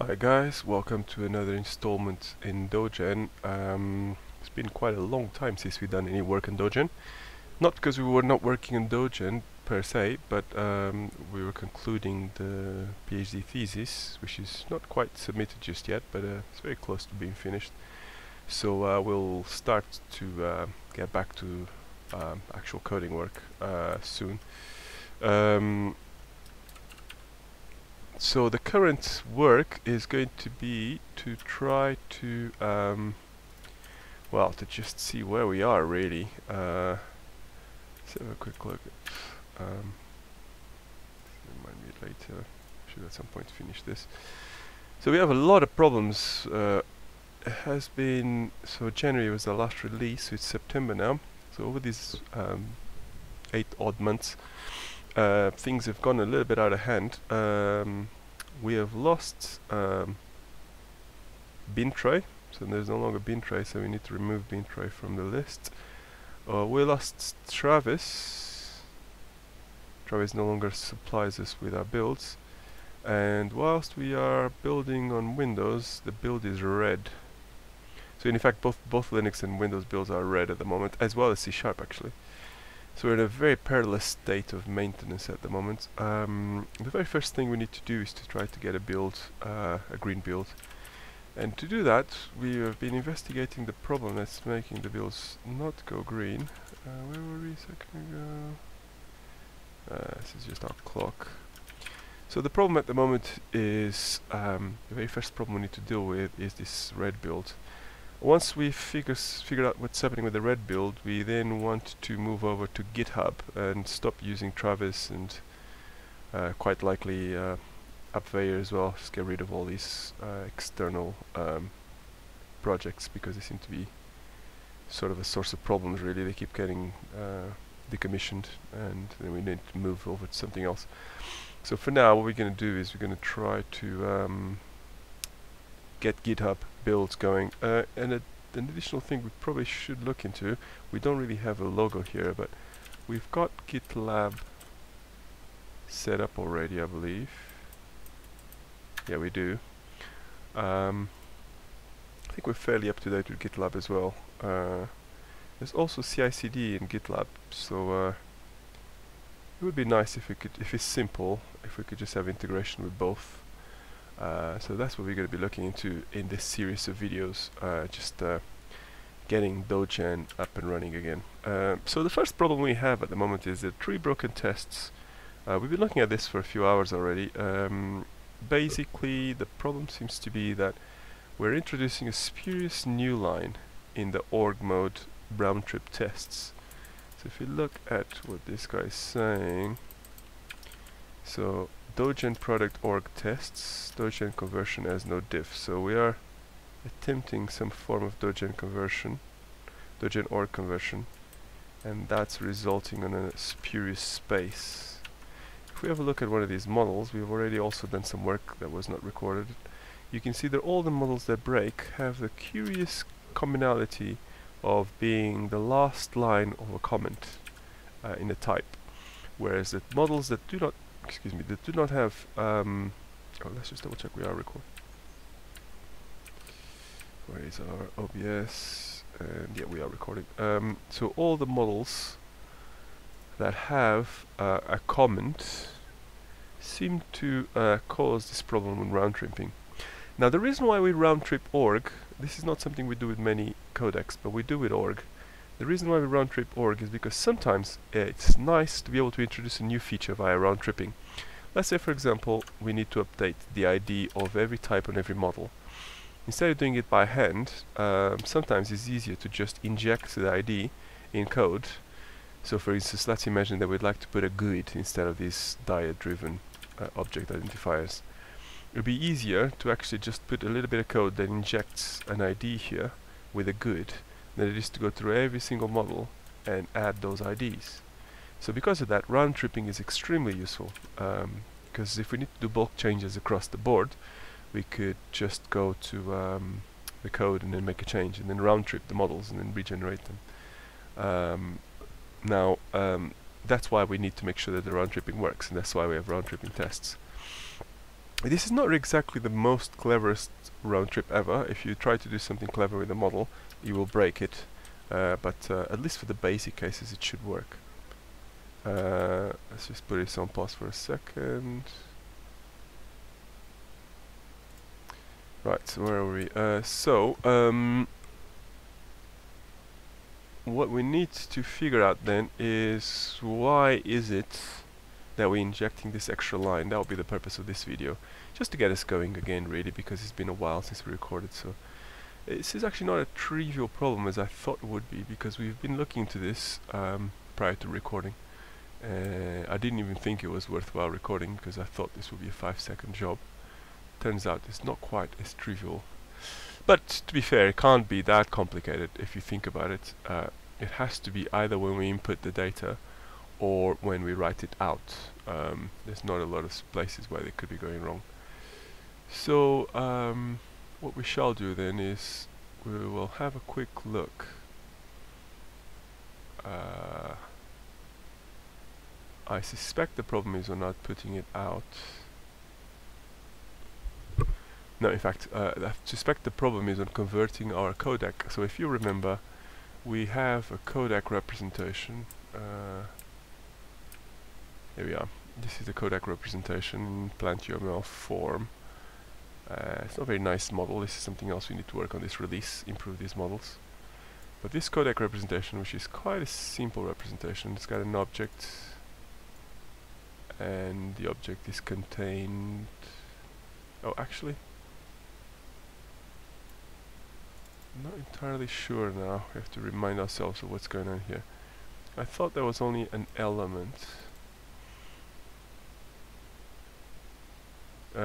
Hi guys, welcome to another installment in Dogen. Um, it's been quite a long time since we've done any work in Dogen. Not because we were not working in Dogen per se, but um, we were concluding the PhD thesis, which is not quite submitted just yet, but uh, it's very close to being finished. So uh, we'll start to uh, get back to um, actual coding work uh, soon. So the current work is going to be to try to um, well to just see where we are really. Uh, let's have a quick look. Um, remind me later. Should at some point finish this. So we have a lot of problems. Uh, has been so January was the last release so it's September now. So over these um, eight odd months uh, things have gone a little bit out of hand. Um, we have lost um, Bintray, so there's no longer Bintray, so we need to remove Bintray from the list. Uh, we lost Travis. Travis no longer supplies us with our builds. And whilst we are building on Windows, the build is red. So in fact, both both Linux and Windows builds are red at the moment, as well as C Sharp actually. So we're in a very perilous state of maintenance at the moment. Um, the very first thing we need to do is to try to get a build, uh, a green build. And to do that, we have been investigating the problem that's making the builds not go green. Uh, where were we a second ago? Uh, this is just our clock. So the problem at the moment is, um, the very first problem we need to deal with is this red build. Once we figure out what's happening with the red build, we then want to move over to GitHub and stop using Travis and uh, quite likely uh, AppVeyor as well. Just get rid of all these uh, external um, projects because they seem to be sort of a source of problems really. They keep getting uh, decommissioned and then we need to move over to something else. So for now what we're going to do is we're going to try to um, get GitHub builds going. Uh, and a, an additional thing we probably should look into, we don't really have a logo here, but we've got GitLab set up already, I believe. Yeah, we do. Um, I think we're fairly up to date with GitLab as well. Uh, there's also CI/CD in GitLab, so uh, it would be nice if we could, if it's simple, if we could just have integration with both. Uh, so that's what we're going to be looking into in this series of videos, uh, just uh, getting Dogen up and running again. Uh, so the first problem we have at the moment is the three broken tests. Uh, we've been looking at this for a few hours already. Um, basically, the problem seems to be that we're introducing a spurious new line in the org mode round trip tests. So if you look at what this guy is saying, so Dogen product org tests, Dogen conversion as no diff. So we are attempting some form of Dogen conversion, Dogen org conversion, and that's resulting in a spurious space. If we have a look at one of these models, we've already also done some work that was not recorded. You can see that all the models that break have the curious commonality of being the last line of a comment uh, in a type, whereas the models that do not excuse me, that do not have, um, oh, let's just double check we are recording. Where is our OBS? And yeah, we are recording. Um, so all the models that have uh, a comment seem to uh, cause this problem when round tripping. Now the reason why we round trip org, this is not something we do with many codecs, but we do with org. The reason why we round trip org is because sometimes uh, it's nice to be able to introduce a new feature via round tripping. Let's say for example we need to update the ID of every type on every model. Instead of doing it by hand, um, sometimes it's easier to just inject the ID in code. So for instance, let's imagine that we'd like to put a GUID instead of these diet-driven uh, object identifiers. It would be easier to actually just put a little bit of code that injects an ID here with a GUID than it is to go through every single model and add those IDs. So because of that, round tripping is extremely useful because um, if we need to do bulk changes across the board, we could just go to um, the code and then make a change and then round trip the models and then regenerate them. Um, now, um, that's why we need to make sure that the round tripping works and that's why we have round tripping tests. this is not exactly the most cleverest round trip ever. If you try to do something clever with the model, you will break it. Uh, but uh, at least for the basic cases, it should work. Uh, let's just put this on pause for a second. Right, so where are we? Uh, so, um, what we need to figure out then is why is it that we're injecting this extra line. That will be the purpose of this video. Just to get us going again really because it's been a while since we recorded so this is actually not a trivial problem as I thought it would be because we've been looking into this um, prior to recording. Uh, I didn't even think it was worthwhile recording because I thought this would be a five second job. Turns out it's not quite as trivial. But to be fair, it can't be that complicated if you think about it. Uh, it has to be either when we input the data or when we write it out. Um, there's not a lot of places where they could be going wrong. So um, what we shall do then is we will have a quick look. Uh, I suspect the problem is we're not putting it out. No, in fact, uh, I suspect the problem is on converting our codec. So if you remember, we have a codec representation. Uh, here we are. This is the codec representation in PlantUML form. Uh, it's not a very nice model. This is something else we need to work on this release, improve these models. But this codec representation, which is quite a simple representation, it's got an object and the object is contained oh actually I'm not entirely sure now we have to remind ourselves of what's going on here I thought there was only an element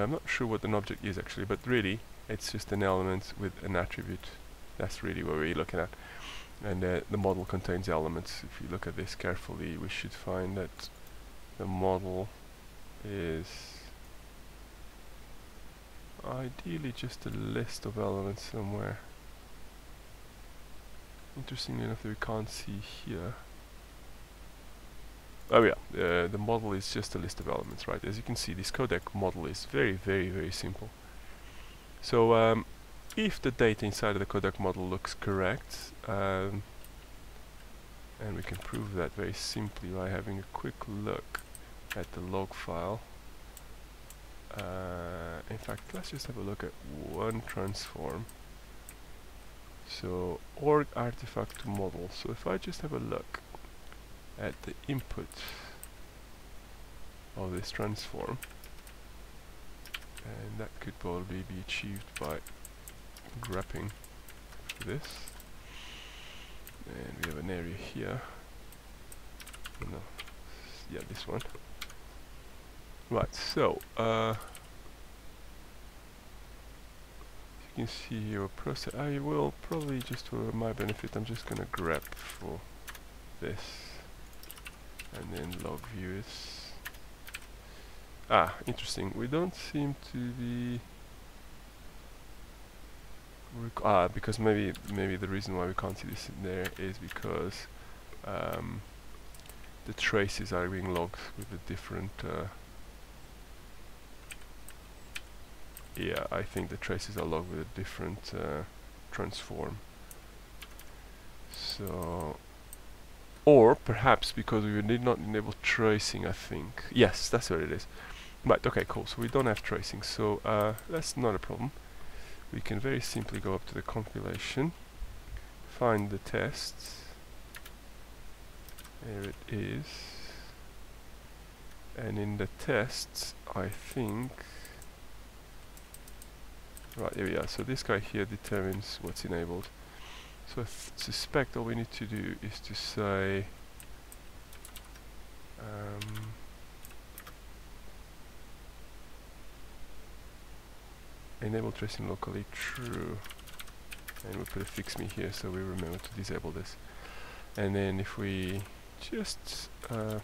I'm not sure what an object is actually, but really it's just an element with an attribute. That's really what we're looking at. And uh, the model contains elements. If you look at this carefully, we should find that the model is ideally just a list of elements somewhere. Interestingly enough, we can't see here. Oh yeah, uh, the model is just a list of elements, right? As you can see, this codec model is very, very, very simple. So um, if the data inside of the codec model looks correct, um, and we can prove that very simply by having a quick look at the log file. Uh, in fact, let's just have a look at one transform. So org artifact model. So if I just have a look at the input of this transform. And that could probably be achieved by grabbing this. And we have an area here. No. Yeah this one. Right so uh, you can see your process I will probably just for my benefit I'm just gonna grab for this and then log views. Ah interesting. We don't seem to be ah because maybe maybe the reason why we can't see this in there is because um, the traces are being logged with a different uh, yeah I think the traces are logged with a different uh, transform. So or perhaps because we did not enable tracing I think. Yes that's what it is. Right okay cool. So we don't have tracing so uh, that's not a problem. We can very simply go up to the compilation find the tests there it is. And in the tests I think right here we are. So this guy here determines what's enabled so I suspect all we need to do is to say um, enable tracing locally true. And we'll put a fix me here so we remember to disable this. And then if we just uh,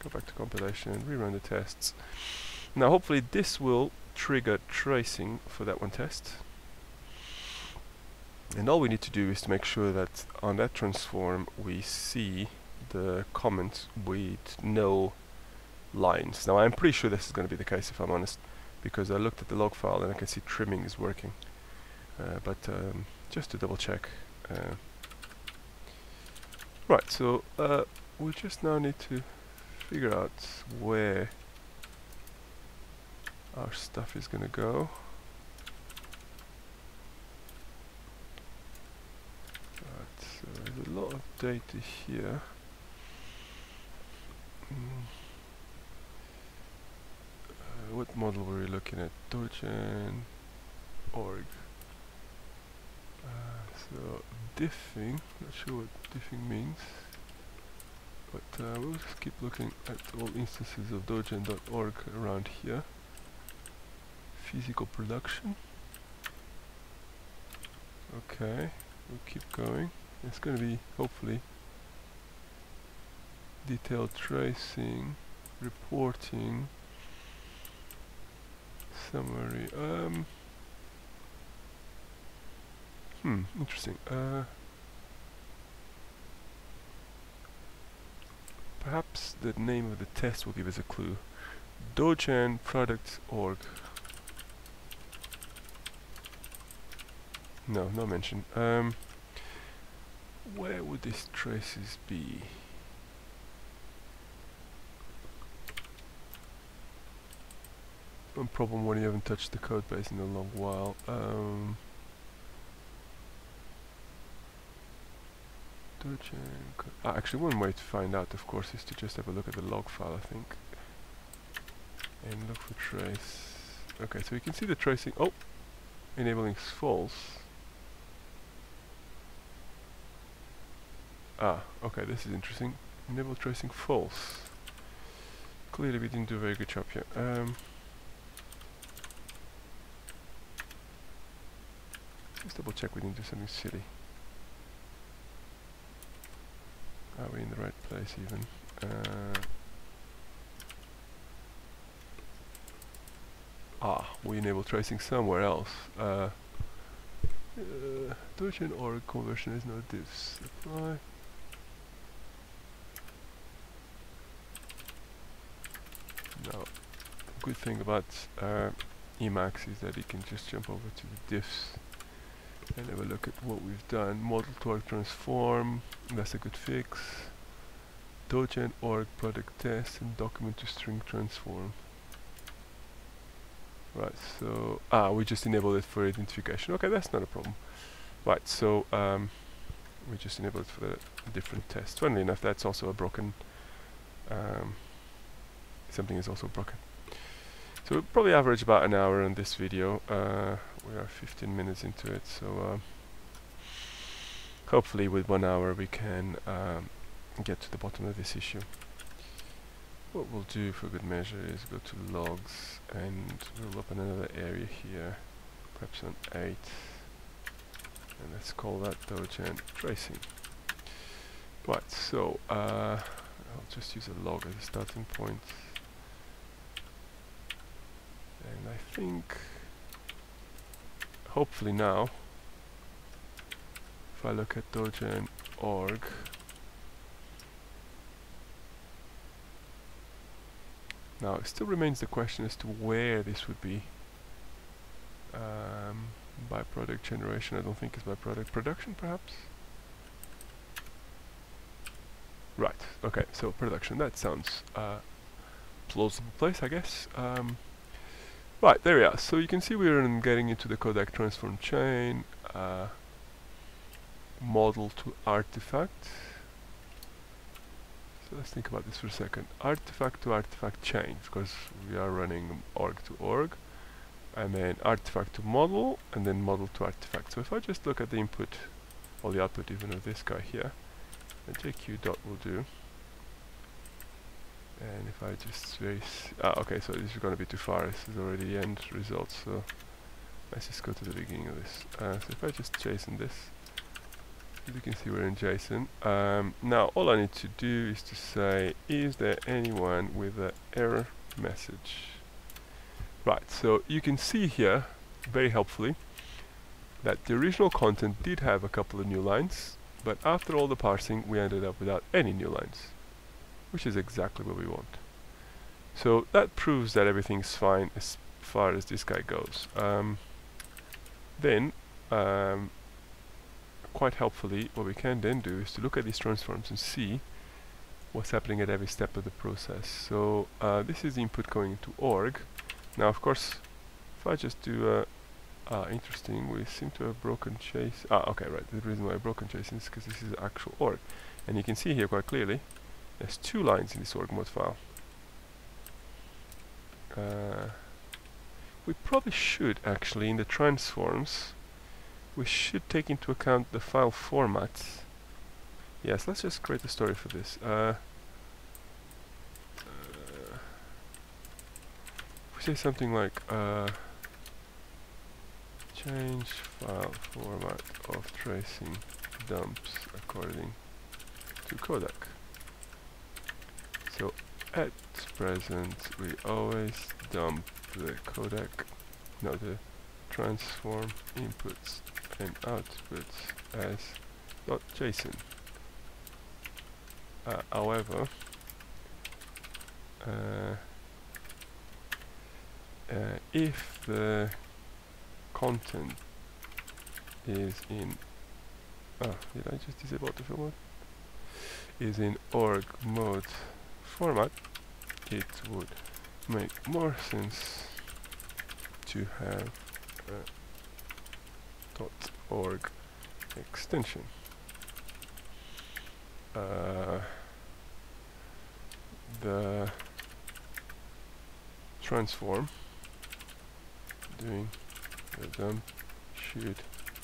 go back to compilation and rerun the tests. Now hopefully this will trigger tracing for that one test and all we need to do is to make sure that on that transform we see the comment with no lines. Now I'm pretty sure this is going to be the case if I'm honest, because I looked at the log file and I can see trimming is working uh, but um, just to double check uh, right so uh, we just now need to figure out where our stuff is gonna go right so there's a lot of data here mm. uh, what model were we looking at? Dogen org. Uh, so diffing, not sure what diffing means, but uh, we'll just keep looking at all instances of dogen.org around here. Physical production. Okay, we'll keep going. It's going to be, hopefully, detailed tracing, reporting, summary. Um, hmm, interesting. Uh, perhaps the name of the test will give us a clue. Dogen product org. No, no mention. Um, where would these traces be? One problem when you haven't touched the code base in a long while. Um, ah, actually, one way to find out, of course, is to just have a look at the log file, I think. And look for trace. Okay, so you can see the tracing. Oh! Enabling is false. Ah, okay, this is interesting. Enable tracing false. Clearly we didn't do a very good job here. Um, let's double check we didn't do something silly. Are we in the right place even? Uh, ah, we enable tracing somewhere else. Uh, uh, or conversion is no diffs. Apply. Now, good thing about uh, Emacs is that you can just jump over to the diffs and have a look at what we've done. Model to org transform, that's a good fix. Dogen org product test and document to string transform. Right, so, ah, we just enabled it for identification. Okay, that's not a problem. Right, so, um, we just enabled it for the different tests. Funnily enough, that's also a broken um, something is also broken. So we'll probably average about an hour on this video. Uh, we are 15 minutes into it, so uh, hopefully with one hour we can um, get to the bottom of this issue. What we'll do for good measure is go to logs and we'll open another area here, perhaps on 8, and let's call that Dogen tracing. Right, so uh, I'll just use a log as a starting point. And I think, hopefully now, if I look at dogen.org, now it still remains the question as to where this would be. Um, byproduct generation, I don't think it's byproduct production perhaps? Right, okay, so production, that sounds uh, plausible place I guess. Um, Right, there we are. So you can see we're getting into the codec transform chain, uh, model to artifact. So let's think about this for a second. Artifact to artifact chain, because we are running org to org, and then artifact to model, and then model to artifact. So if I just look at the input, or the output even of this guy here, and jq dot will do and if I just very ah okay so this is going to be too far. This is already the end result so let's just go to the beginning of this. Uh, so if I just JSON this you can see we're in JSON um, now all I need to do is to say is there anyone with an error message? Right so you can see here very helpfully that the original content did have a couple of new lines but after all the parsing we ended up without any new lines which is exactly what we want. So that proves that everything's fine, as far as this guy goes. Um, then, um, quite helpfully, what we can then do is to look at these transforms and see what's happening at every step of the process. So uh, this is the input going into org. Now, of course, if I just do Ah, interesting. We seem to have broken chase. Ah, okay, right. The reason why I broken chase is because this is actual org. And you can see here quite clearly, there's two lines in this org mode file. Uh, we probably should actually, in the transforms, we should take into account the file format. Yes, let's just create a story for this. Uh, uh, we say something like, uh, change file format of tracing dumps according to codec. So at present we always dump the codec, no the transform inputs and outputs as .json. Uh, however, uh, uh, if the content is in ah did I just disable the mode is in org mode format it would make more sense to have a .org extension. Uh, the transform doing the dump should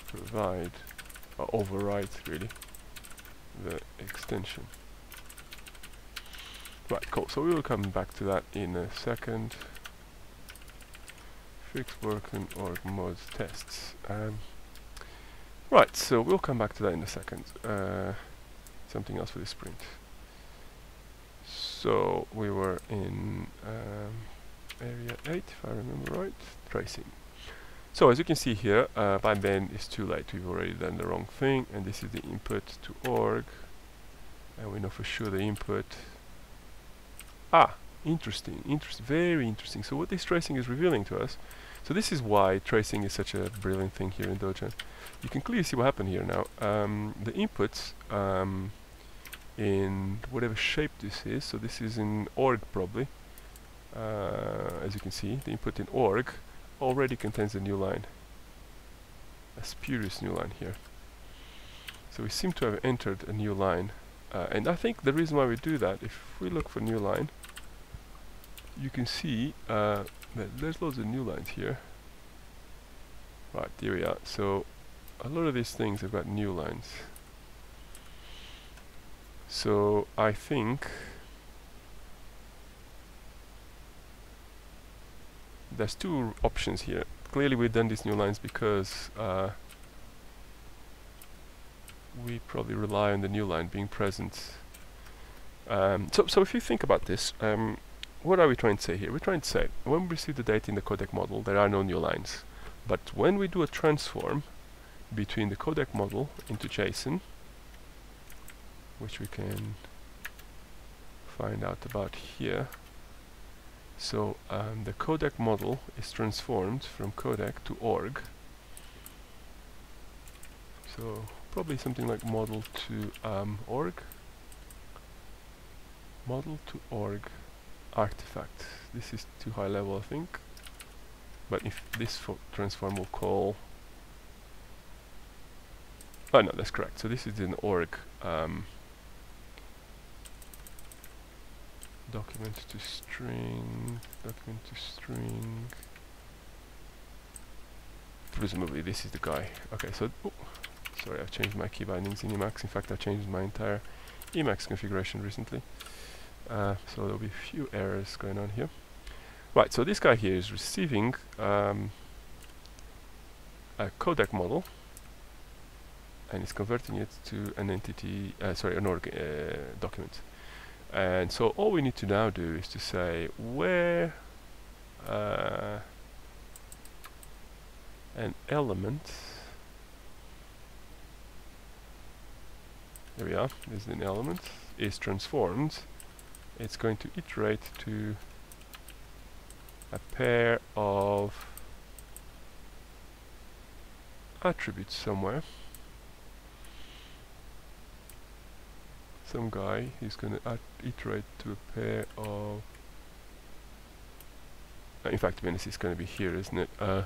provide or overwrite really the extension right cool. So we will come back to that in a second. Fix working org modes tests. Um, right so we'll come back to that in a second. Uh, something else for this sprint. So we were in um, area 8 if I remember right tracing. So as you can see here, uh, by then it's too late. We've already done the wrong thing, and this is the input to org, and we know for sure the input. Ah, interesting, interesting, very interesting. So what this tracing is revealing to us, so this is why tracing is such a brilliant thing here in Dogen. You can clearly see what happened here now. Um, the inputs um, in whatever shape this is, so this is in org probably, uh, as you can see, the input in org already contains a new line. A spurious new line here. So we seem to have entered a new line. Uh, and I think the reason why we do that, if we look for new line, you can see uh, that there's loads of new lines here. Right, there we are. So a lot of these things have got new lines. So I think there's two options here. Clearly we've done these new lines because uh, we probably rely on the new line being present. Um, so, so if you think about this, um, what are we trying to say here? We're trying to say, when we receive the data in the codec model, there are no new lines. But when we do a transform between the codec model into JSON, which we can find out about here, so um, the codec model is transformed from codec to org. So probably something like model to um, org. Model to org artifact. This is too high level I think. But if this transform will call Oh no, that's correct. So this is an org um, document to string, document to string. Presumably this is the guy. Okay, so, oh, sorry, I've changed my key bindings in Emacs. In fact, I've changed my entire Emacs configuration recently. Uh, so there'll be a few errors going on here. Right, so this guy here is receiving um, a codec model and is converting it to an entity, uh, sorry, an org uh, document. And so all we need to now do is to say where uh, an element there we are, this is an element, is transformed, it's going to iterate to a pair of attributes somewhere. Some guy is going to iterate to a pair of. Uh, in fact, be honest, going to be here, isn't it? Uh,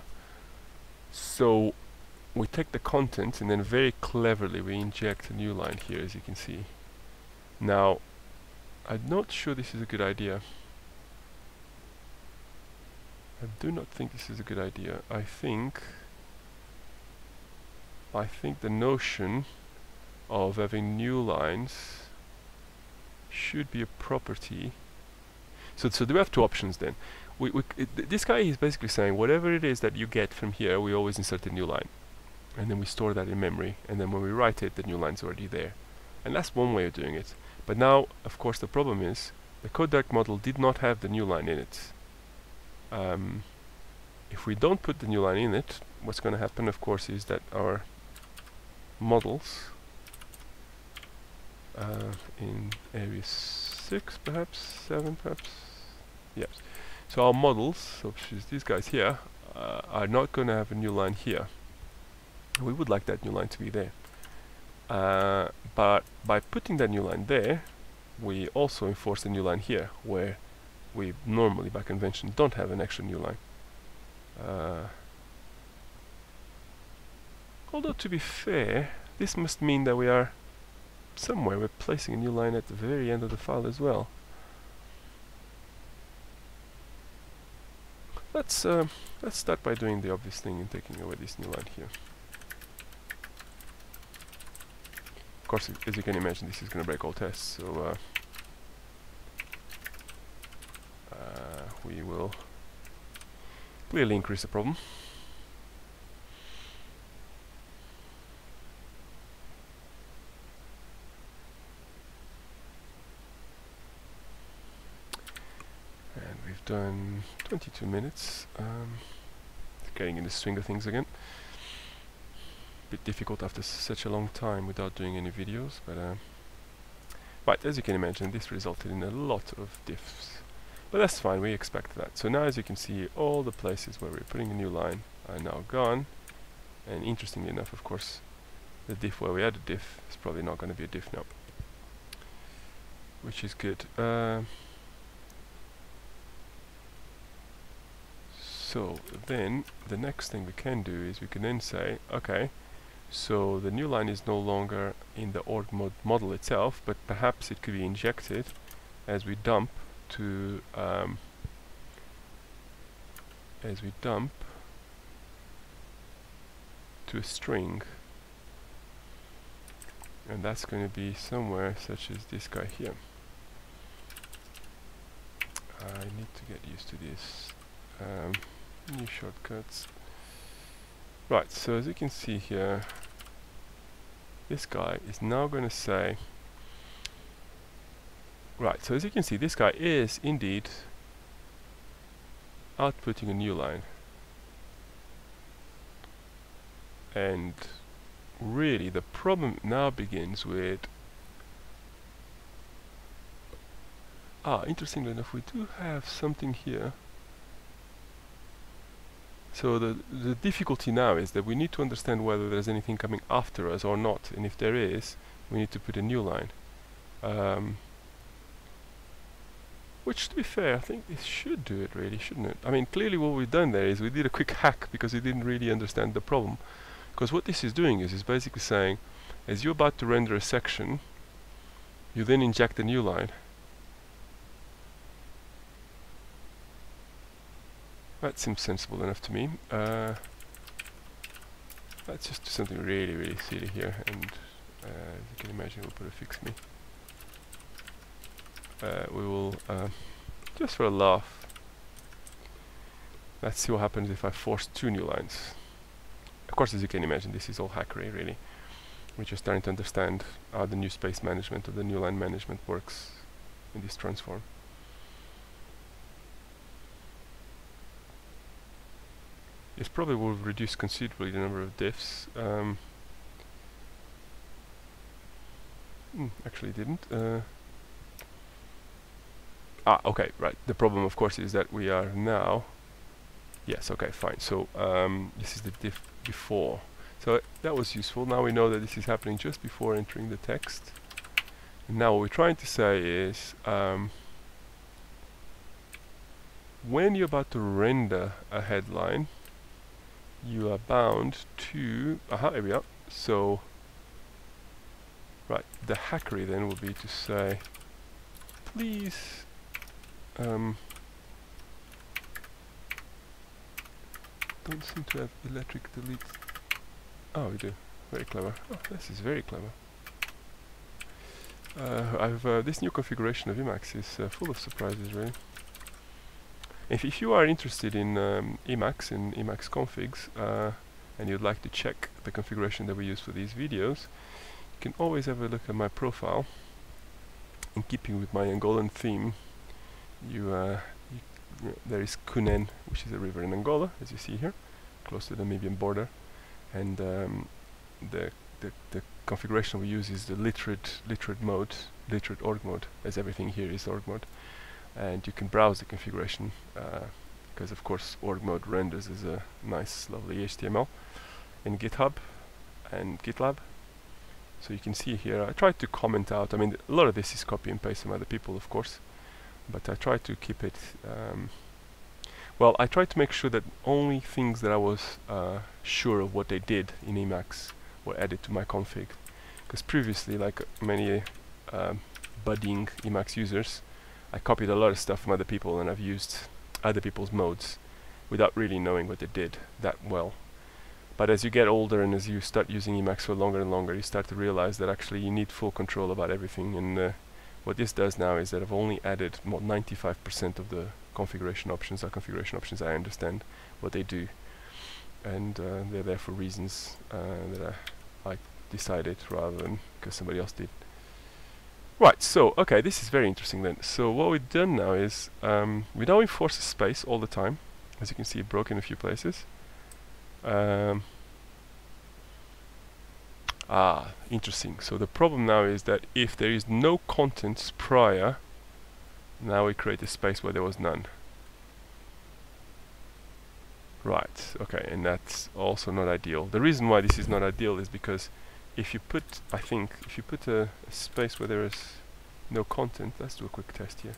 so we take the content and then very cleverly we inject a new line here, as you can see. Now, I'm not sure this is a good idea. I do not think this is a good idea. I think I think the notion of having new lines should be a property. So, so do we have two options then? We, we it, this guy is basically saying whatever it is that you get from here, we always insert a new line. And then we store that in memory. And then when we write it, the new line's already there. And that's one way of doing it. But now, of course, the problem is the CodeDirect model did not have the new line in it. Um, if we don't put the new line in it, what's going to happen, of course, is that our models uh, in area 6 perhaps, 7 perhaps, yes. So our models, is these guys here, uh, are not going to have a new line here. We would like that new line to be there. Uh, but by putting that new line there, we also enforce a new line here, where we normally, by convention, don't have an extra new line. Uh, although to be fair, this must mean that we are somewhere we're placing a new line at the very end of the file as well. Let's uh, let's start by doing the obvious thing and taking away this new line here. Of course, as you can imagine, this is going to break all tests, so uh, uh, we will clearly increase the problem. And we've done 22 minutes. Um, getting in the swing of things again. Bit difficult after such a long time without doing any videos, but uh, but as you can imagine, this resulted in a lot of diffs. But that's fine, we expect that. So now as you can see, all the places where we're putting a new line are now gone. And interestingly enough, of course, the diff where we had a diff is probably not going to be a diff now. Which is good. Uh, so then, the next thing we can do is we can then say, okay, so the new line is no longer in the org mod model itself, but perhaps it could be injected as we dump to um, as we dump to a string. And that's going to be somewhere such as this guy here. I need to get used to this um, new shortcuts. Right so as you can see here this guy is now going to say Right, so as you can see, this guy is indeed outputting a new line. And really, the problem now begins with... Ah, interestingly enough, we do have something here. So the, the difficulty now is that we need to understand whether there's anything coming after us or not. And if there is, we need to put a new line. Um, which, to be fair, I think this should do it really, shouldn't it? I mean, clearly what we've done there is we did a quick hack because we didn't really understand the problem. Because what this is doing is, is basically saying, as you're about to render a section, you then inject a new line. That seems sensible enough to me. Uh, let's just do something really, really silly here, and uh, as you can imagine, we'll put a fix me uh, we will, uh, just for a laugh, let's see what happens if I force two new lines. Of course, as you can imagine, this is all hackery, really. We're just starting to understand how the new space management or the new line management works in this transform. This probably will reduce considerably the number of diffs. Um, mm, actually didn't. Uh, Ah, okay, right. The problem, of course, is that we are now Yes, okay, fine. So um, this is the diff before. So that was useful. Now we know that this is happening just before entering the text. And now what we're trying to say is um, when you're about to render a headline, you are bound to... Aha, here we are. So, right, the hackery then would be to say, please um, don't seem to have electric delete. Oh, we do. Very clever. Oh, this is very clever. Uh, I've uh, this new configuration of Emacs is uh, full of surprises, really. If, if you are interested in um, Emacs, in Emacs configs, uh, and you'd like to check the configuration that we use for these videos, you can always have a look at my profile. In keeping with my Angolan theme, you, uh, you there is Cunene, which is a river in Angola, as you see here, close to the Namibian border, and um, the, the the configuration we use is the literate literate mode, literate org mode, as everything here is org mode, and you can browse the configuration because uh, of course org mode renders as a nice, lovely HTML in GitHub and GitLab. So you can see here, I tried to comment out, I mean a lot of this is copy and paste from other people of course, but I tried to keep it um, well I tried to make sure that only things that I was uh, sure of what they did in Emacs were added to my config because previously like many uh, budding Emacs users I copied a lot of stuff from other people and I've used other people's modes without really knowing what they did that well but as you get older and as you start using Emacs for longer and longer you start to realize that actually you need full control about everything and uh, what this does now is that I've only added 95% of the configuration options. Our configuration options, I understand what they do, and uh, they're there for reasons uh, that I, I decided rather than because somebody else did. Right, so, okay, this is very interesting then. So what we've done now is, um, we now enforce space all the time. As you can see, it broke in a few places. Um, Ah, interesting. So the problem now is that if there is no contents prior, now we create a space where there was none. Right, okay, and that's also not ideal. The reason why this is not ideal is because if you put, I think, if you put a, a space where there is no content, let's do a quick test here.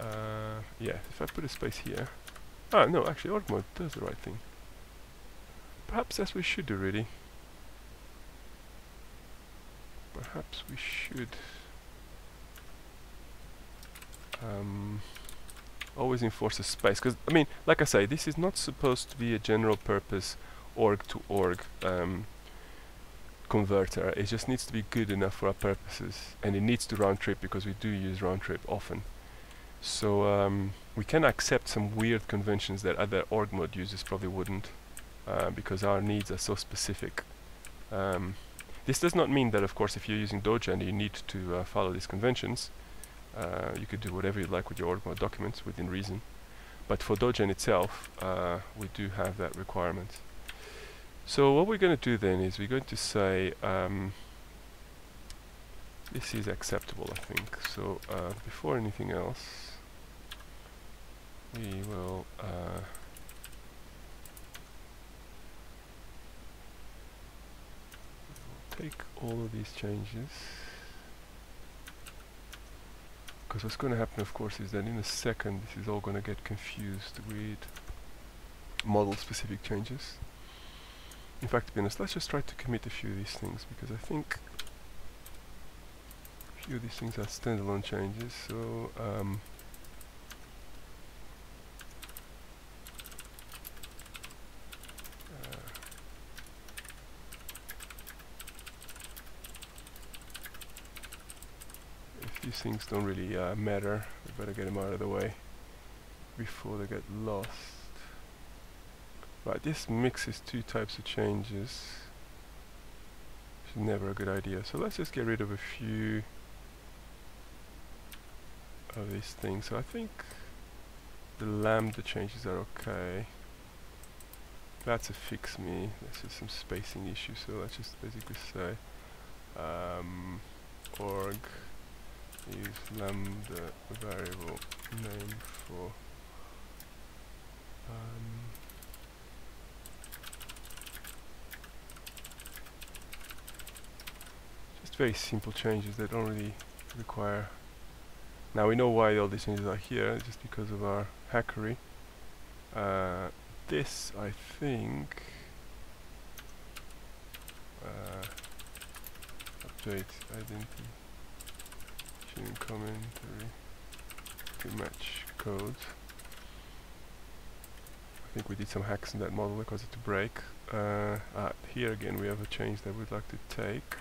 Uh, yeah, if I put a space here, ah, no, actually org mode does the right thing. Perhaps that's what we should do really perhaps we should um, always enforce a space because I mean like I say this is not supposed to be a general purpose org to org um, converter it just needs to be good enough for our purposes and it needs to round trip because we do use round trip often so um, we can accept some weird conventions that other org mode users probably wouldn't uh, because our needs are so specific um, this does not mean that, of course, if you're using Dogen, you need to uh, follow these conventions. Uh, you could do whatever you like with your org mode documents within reason. But for Dogen itself, uh, we do have that requirement. So what we're going to do then is we're going to say um, this is acceptable, I think. So uh, before anything else, we will uh, take all of these changes because what's going to happen of course is that in a second this is all going to get confused with model specific changes in fact to be honest let's just try to commit a few of these things because I think a few of these things are standalone changes so um, these things don't really uh, matter. We better get them out of the way before they get lost. Right, this mixes two types of changes. Which is never a good idea. So let's just get rid of a few of these things. So I think the lambda changes are okay. That's a fix me. That's just some spacing issue. So let's just basically say um, org use lambda variable name for Um, just very simple changes that don't really require. Now we know why all these changes are here just because of our hackery. Uh, this I think uh, update identity. Commentary to match code. I think we did some hacks in that model that caused it to break. Uh, ah, here again we have a change that we'd like to take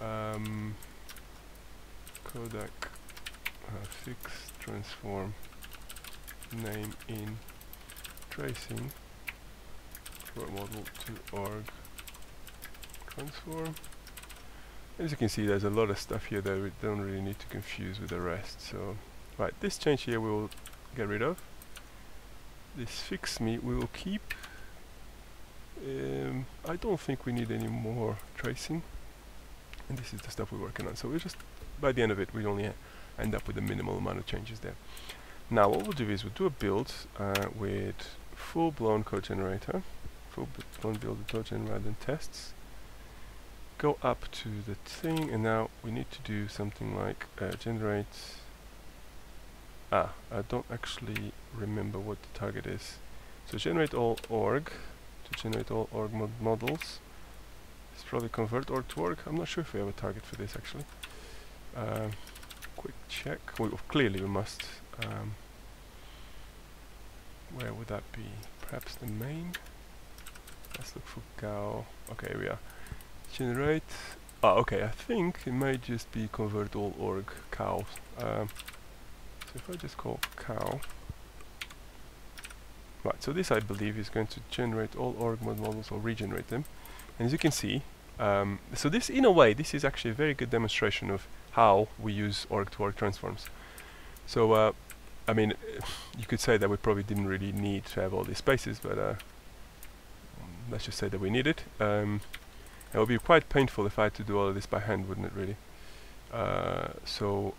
um, codec uh, fix transform name in tracing for model to org transform. As you can see there's a lot of stuff here that we don't really need to confuse with the rest so right this change here we will get rid of. This fix me we will keep. Um, I don't think we need any more tracing and this is the stuff we're working on. So we just by the end of it we only end up with a minimal amount of changes there. Now what we'll do is we'll do a build uh, with full-blown code generator. Full-blown build with code generator than tests. Go up to the thing and now we need to do something like uh, generate ah I don't actually remember what the target is. So generate all org to generate all org mode models it's probably convert org to org. I'm not sure if we have a target for this actually. Uh, quick check. Well, clearly we must. Um, where would that be? Perhaps the main? Let's look for cow. Okay, we are. Generate. Ah, okay, I think it might just be convert all org cow. Um, so if I just call cow. Right, so this I believe is going to generate all org mode models or regenerate them. And as you can see, um, so this, in a way, this is actually a very good demonstration of how we use org-to-org -org transforms. So, uh, I mean, you could say that we probably didn't really need to have all these spaces, but uh, let's just say that we need it. Um, it would be quite painful if I had to do all of this by hand, wouldn't it, really? Uh, so,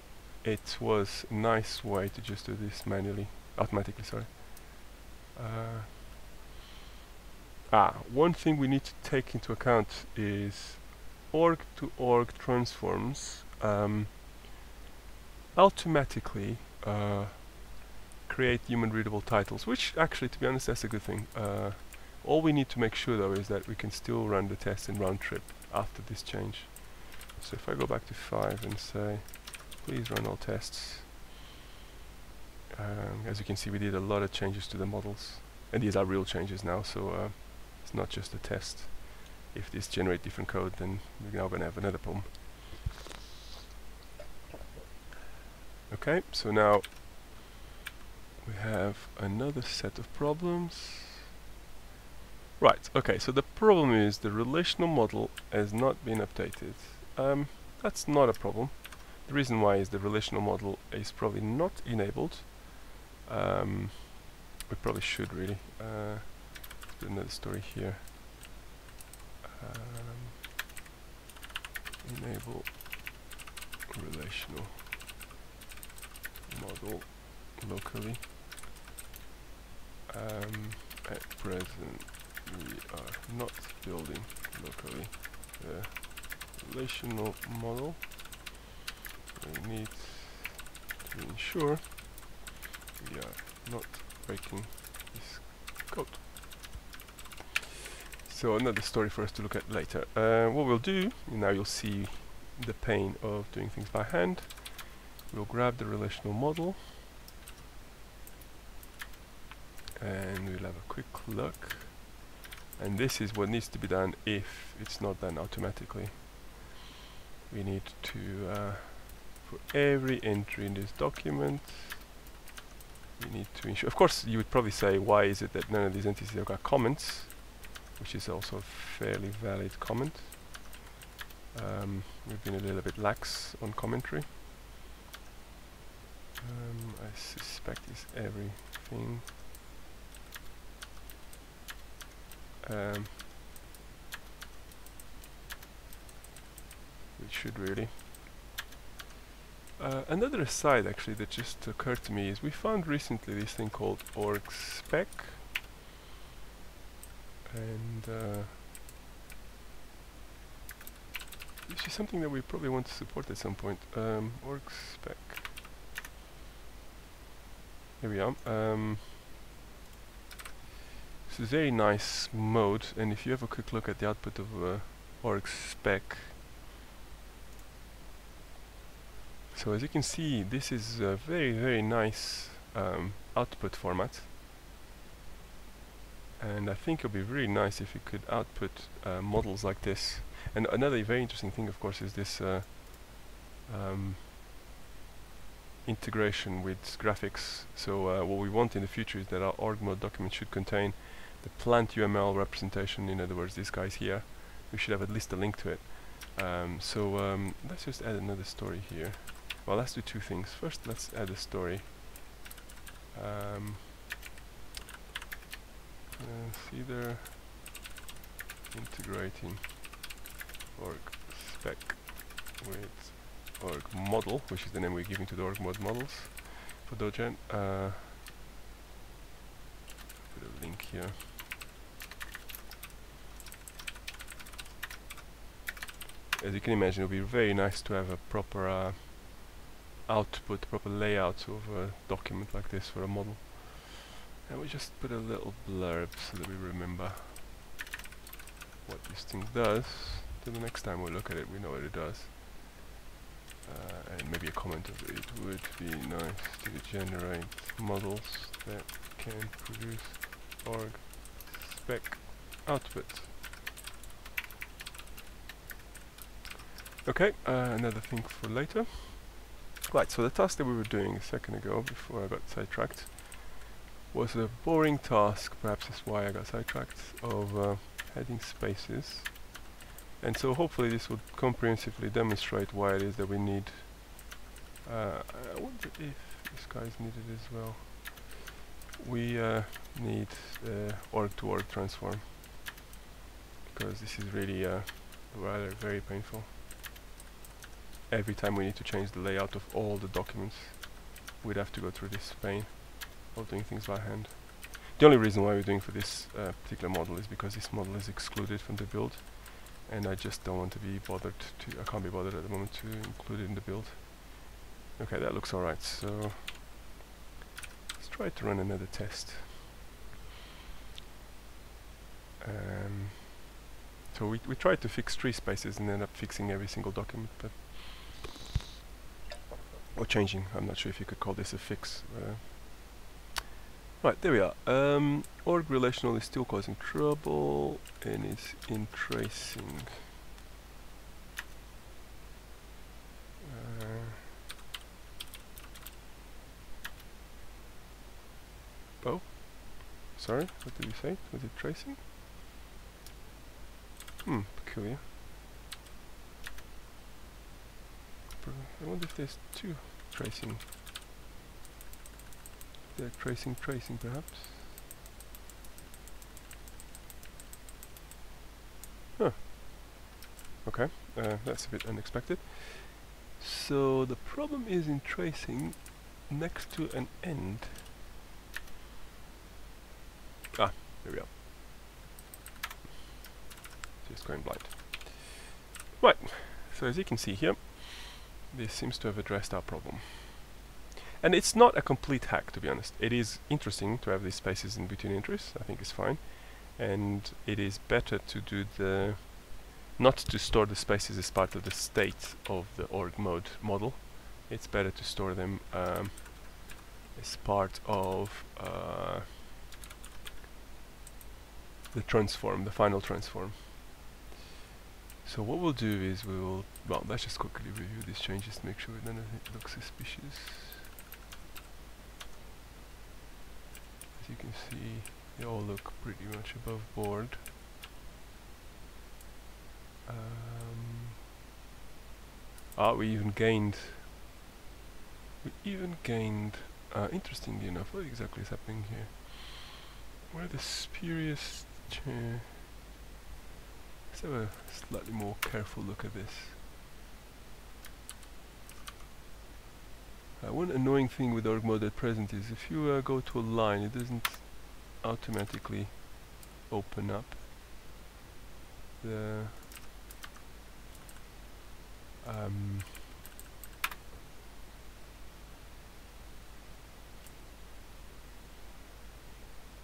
it was a nice way to just do this manually, automatically, sorry. Ah, one thing we need to take into account is org to org transforms um, automatically uh, create human readable titles, which actually, to be honest, that's a good thing. Uh, all we need to make sure though is that we can still run the test in round trip after this change. So if I go back to 5 and say, please run all tests, um, as you can see we did a lot of changes to the models, and these are real changes now, so uh, it's not just a test. If this generate different code, then we're now going to have another problem. Okay, so now we have another set of problems. Right, okay, so the problem is the relational model has not been updated. Um, that's not a problem. The reason why is the relational model is probably not enabled. Um, we probably should really. Uh, another story here. Um, enable relational model locally. Um, at present, we are not building locally the relational model. We need to ensure we are not breaking this code. So another story for us to look at later. Uh, what we'll do, now you'll see the pain of doing things by hand. We'll grab the relational model and we'll have a quick look. And this is what needs to be done if it's not done automatically. We need to, uh, for every entry in this document, we need to ensure, of course you would probably say why is it that none of these entities have got comments which is also a fairly valid comment. Um, we've been a little bit lax on commentary. Um, I suspect is everything. Um, we should really. uh, another aside actually that just occurred to me is we found recently this thing called org spec and uh, this is something that we probably want to support at some point. Um, org spec. Here we are. Um, this is a very nice mode and if you have a quick look at the output of uh, org spec. So as you can see this is a very very nice um, output format and I think it would be really nice if you could output uh, models like this. And another very interesting thing of course is this uh, um, integration with graphics. So uh, what we want in the future is that our org mode document should contain the PlantUML representation. In other words these guys here. We should have at least a link to it. Um, so um, let's just add another story here. Well let's do two things. First let's add a story. Um, uh, either integrating org spec with org model which is the name we're giving to the org mode models for Dogen uh, put a link here as you can imagine it would be very nice to have a proper uh, output, proper layout of a document like this for a model. And we just put a little blurb so that we remember what this thing does. So the next time we look at it we know what it does. Uh, and maybe a comment of it would be nice to generate models that can produce org spec output. Okay, uh, another thing for later. Right, so the task that we were doing a second ago, before I got sidetracked, was a boring task, perhaps that's why I got sidetracked, of uh, heading spaces. And so hopefully this would comprehensively demonstrate why it is that we need... Uh, I wonder if this guy is needed as well. We uh, need the org-to-org transform, because this is really uh, rather very painful every time we need to change the layout of all the documents we'd have to go through this pain of doing things by hand. The only reason why we're doing for this uh, particular model is because this model is excluded from the build and I just don't want to be bothered to, I can't be bothered at the moment to include it in the build. Okay, that looks alright, so let's try to run another test. Um, so we, we tried to fix tree spaces and end up fixing every single document, but or changing. I'm not sure if you could call this a fix. Uh, right, there we are. Um, org relational is still causing trouble and it's in tracing. Uh, oh, sorry, what did you say? Was it tracing? Hmm, peculiar. I wonder if there's two tracing. Tracing, tracing perhaps. Huh. Okay, uh, that's a bit unexpected. So the problem is in tracing next to an end. Ah, there we are. Just going blind. Right, so as you can see here, this seems to have addressed our problem. And it's not a complete hack, to be honest. It is interesting to have these spaces in between entries. I think it's fine. And it is better to do the... not to store the spaces as part of the state of the org mode model. It's better to store them um, as part of uh, the transform, the final transform. So what we'll do is we will, well, let's just quickly review these changes to make sure none of it looks suspicious. You can see, they all look pretty much above board. Um, ah, we even gained, we even gained, uh, interestingly enough, what exactly is happening here? Where the spurious chair, Let's have a slightly more careful look at this. Uh, one annoying thing with org mode at present is if you uh, go to a line, it doesn't automatically open up. The um,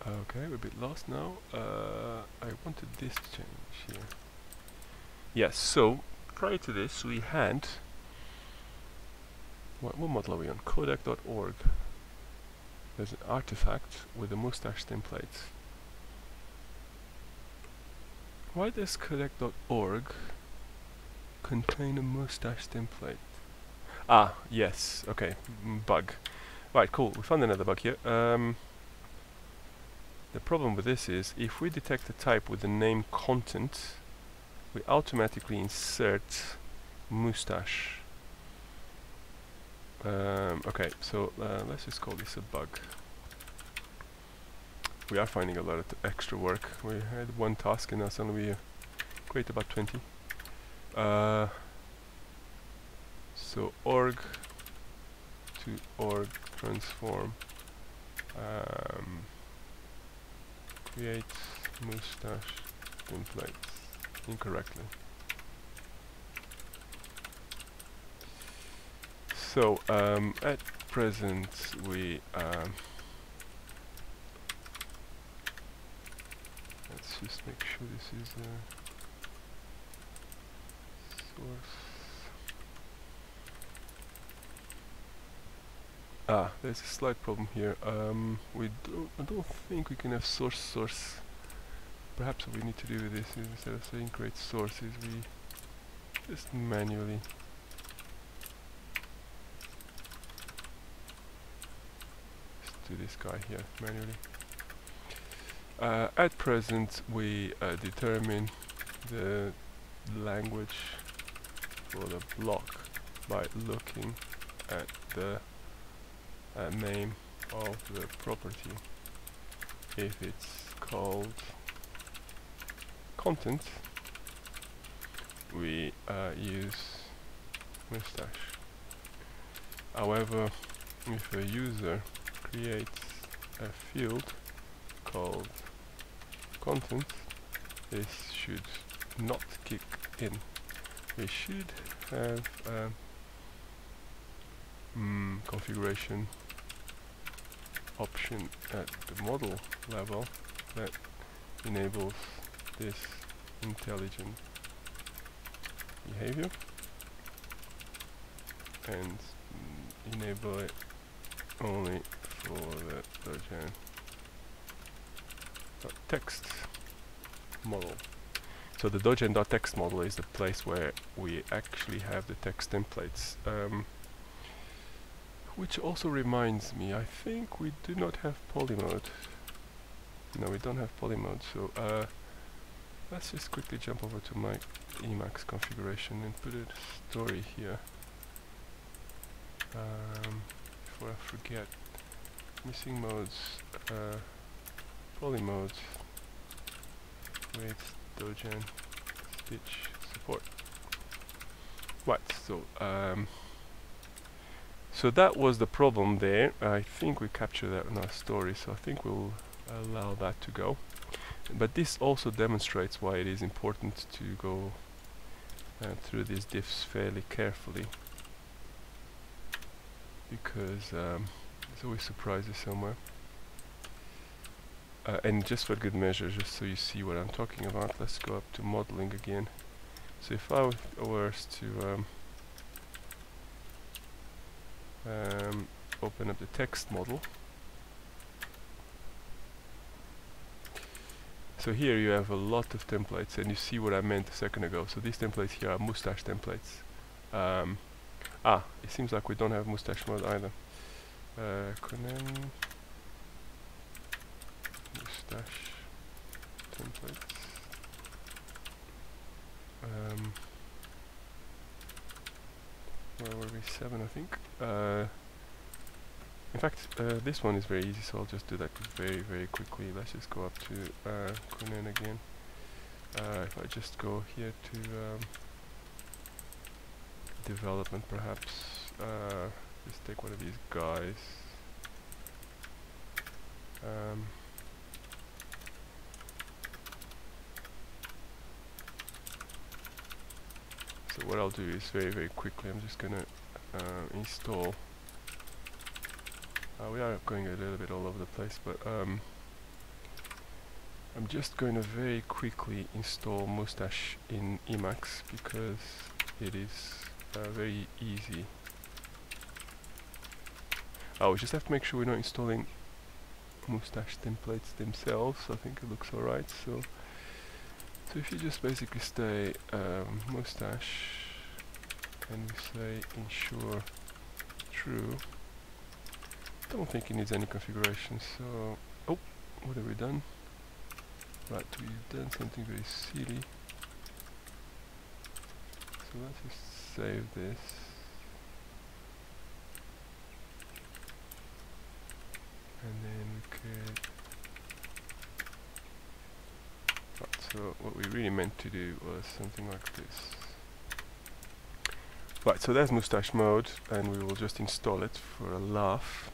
okay we're a bit lost now. Uh, I wanted this to change here. Yes so prior to this we had what, what model are we on? codec.org there's an artifact with a mustache template why does codec.org contain a mustache template? Ah, yes, okay, bug. Right, cool, we found another bug here. Um, the problem with this is, if we detect a type with the name content, we automatically insert mustache. Um, okay, so uh, let's just call this a bug we are finding a lot of extra work. We had one task and now suddenly we create about 20. Uh, so org to org transform um, create mustache templates incorrectly. So um, at present we um, let's just make sure this is a source. Ah, there's a slight problem here. Um, we don't, I don't think we can have source source. Perhaps what we need to do with this is instead of saying create sources, we just manually do this guy here manually. Uh, at present we uh, determine the language for the block by looking at the uh, name of the property. If it's called content, we uh, use mustache. However, if a user creates a field called content this should not kick in. We should have a mm, configuration option at the model level that enables this intelligent behavior and enable it only for the Dogen text model. So the dogen.text model is the place where we actually have the text templates. Um, which also reminds me, I think we do not have polymode. No, we don't have polymode, so uh, let's just quickly jump over to my Emacs configuration and put a story here. Um, before I forget, missing modes. Uh, Poly modes with Dogen stitch support. Right, so um, so that was the problem there. I think we captured that in our story, so I think we'll allow that to go. But this also demonstrates why it is important to go uh, through these diffs fairly carefully because um, there's always surprises somewhere. Uh, and just for good measure, just so you see what I'm talking about, let's go up to modeling again. So if I were to um, um, open up the text model, so here you have a lot of templates and you see what I meant a second ago. So these templates here are mustache templates. Um, ah, it seems like we don't have mustache mode either. Uh, dash templates. Um, where were we? Seven, I think. Uh, in fact, uh, this one is very easy, so I'll just do that very, very quickly. Let's just go up to uh, Cunene again. Uh, if I just go here to um, development, perhaps uh, just take one of these guys. Um, so what I'll do is very very quickly I'm just gonna uh, install uh, we are going a little bit all over the place but um, I'm just going to very quickly install Mustache in Emacs because it is uh, very easy. Oh, we just have to make sure we're not installing Mustache templates themselves. I think it looks alright. So, so if you just basically stay um, Mustache and we say ensure true, don't think it needs any configuration. So, oh, what have we done? Right, we've done something very silly. So let's just save this. And then we could... Right, so what we really meant to do was something like this. Right, so there's Mustache mode, and we will just install it for a laugh.